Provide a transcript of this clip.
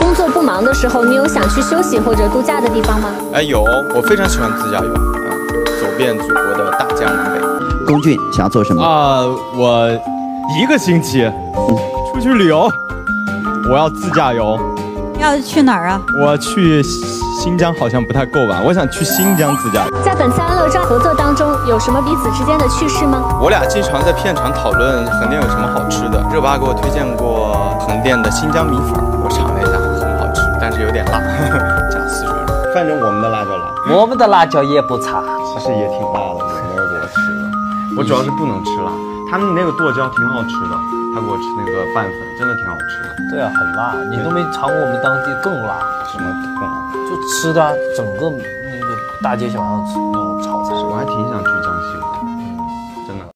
工作不忙的时候，你有想去休息或者度假的地方吗？哎，有，我非常喜欢自驾游啊，走遍祖国的大江南北。龚俊想要做什么？啊，我一个星期出去旅游，我要自驾游。要去哪儿啊？我去新疆好像不太够吧，我想去新疆自驾。在本次安乐站合作当中，有什么彼此之间的趣事吗？我俩经常在片场讨论横店有什么好吃的。热巴给我推荐过横店的新疆米粉，我尝了一下，反正我们的辣椒辣，我们的辣椒也不差，其实也挺辣的，没有给我吃了。我主要是不能吃辣，他们那个剁椒挺好吃的，他给我吃那个拌粉真的挺好吃的。对啊，很辣，你都没尝过我们当地更辣。什么更辣？就吃的整个那个大街小巷吃那种